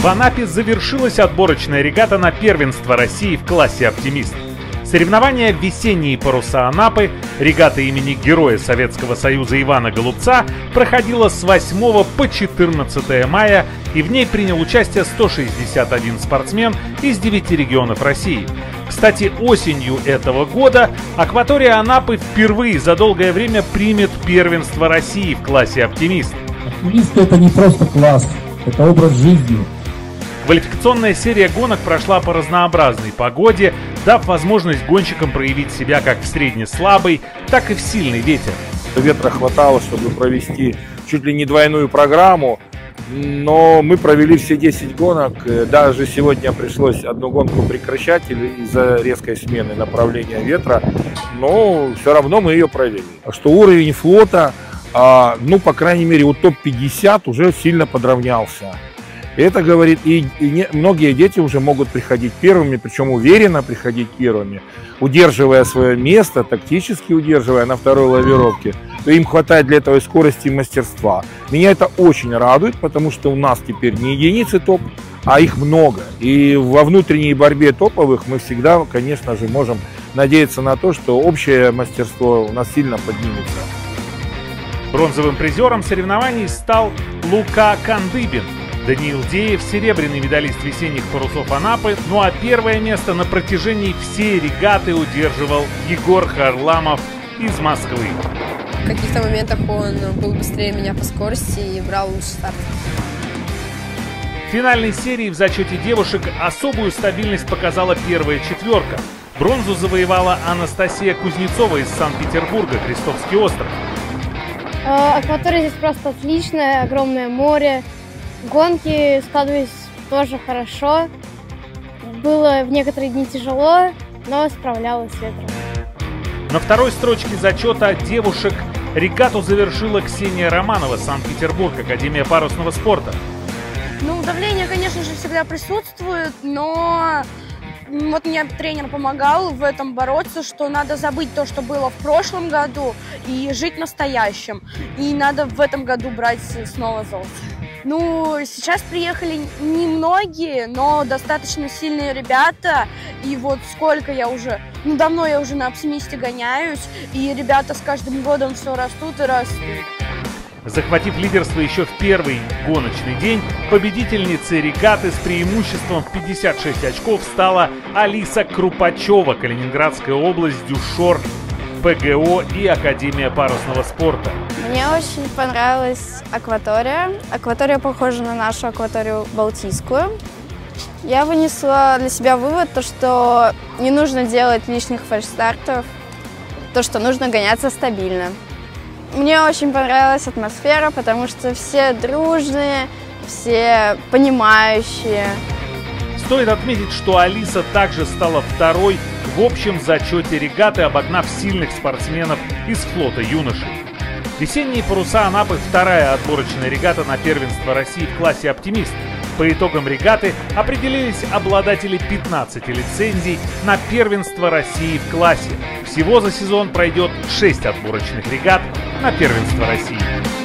В Анапе завершилась отборочная регата на первенство России в классе «Оптимист». Соревнования «Весенние паруса Анапы» регата имени Героя Советского Союза Ивана Голубца проходила с 8 по 14 мая, и в ней принял участие 161 спортсмен из 9 регионов России. Кстати, осенью этого года акватория Анапы впервые за долгое время примет первенство России в классе «Оптимист». Оптимист – это не просто класс, это образ жизни. Квалификационная серия гонок прошла по разнообразной погоде, дав возможность гонщикам проявить себя как в средне-слабый, так и в сильный ветер. Ветра хватало, чтобы провести чуть ли не двойную программу, но мы провели все 10 гонок. Даже сегодня пришлось одну гонку прекращать из-за резкой смены направления ветра, но все равно мы ее провели. Что уровень флота, а, ну, по крайней мере, у топ-50 уже сильно подравнялся. Это говорит, и, и не, многие дети уже могут приходить первыми, причем уверенно приходить первыми, удерживая свое место, тактически удерживая на второй лавировке. Им хватает для этого и скорости, и мастерства. Меня это очень радует, потому что у нас теперь не единицы топ, а их много. И во внутренней борьбе топовых мы всегда, конечно же, можем надеяться на то, что общее мастерство у нас сильно поднимется. Бронзовым призером соревнований стал Лука Кандыбин – Даниил Деев – серебряный медалист весенних парусов Анапы, ну а первое место на протяжении всей регаты удерживал Егор Харламов из Москвы. В каких-то моментах он был быстрее меня по скорости и брал лучший старт. В финальной серии в зачете девушек особую стабильность показала первая четверка. Бронзу завоевала Анастасия Кузнецова из Санкт-Петербурга, Крестовский остров. Э, акватория здесь просто отличная, огромное море, Гонки складывались тоже хорошо. Было в некоторые дни тяжело, но справлялась с ветром. На второй строчке зачета девушек регату завершила Ксения Романова, Санкт-Петербург, Академия парусного спорта. Ну, давление, конечно же, всегда присутствует, но вот мне тренер помогал в этом бороться, что надо забыть то, что было в прошлом году, и жить настоящим. И надо в этом году брать снова золото. Ну, сейчас приехали немногие, но достаточно сильные ребята. И вот сколько я уже, ну, давно я уже на оптимисте гоняюсь, и ребята с каждым годом все растут и растут. Захватив лидерство еще в первый гоночный день, победительницей регаты с преимуществом в 56 очков стала Алиса Крупачева, Калининградская область, Дюшор, ПГО и Академия парусного спорта. Мне очень понравилась акватория. Акватория похожа на нашу акваторию Балтийскую. Я вынесла для себя вывод, то, что не нужно делать лишних фальшстартов, то, что нужно гоняться стабильно. Мне очень понравилась атмосфера, потому что все дружные, все понимающие. Стоит отметить, что Алиса также стала второй в общем зачете регаты, обогнав сильных спортсменов из флота юношей. Весенние паруса Анапы – вторая отборочная регата на первенство России в классе «Оптимист». По итогам регаты определились обладатели 15 лицензий на первенство России в классе. Всего за сезон пройдет 6 отборочных регат на первенство России.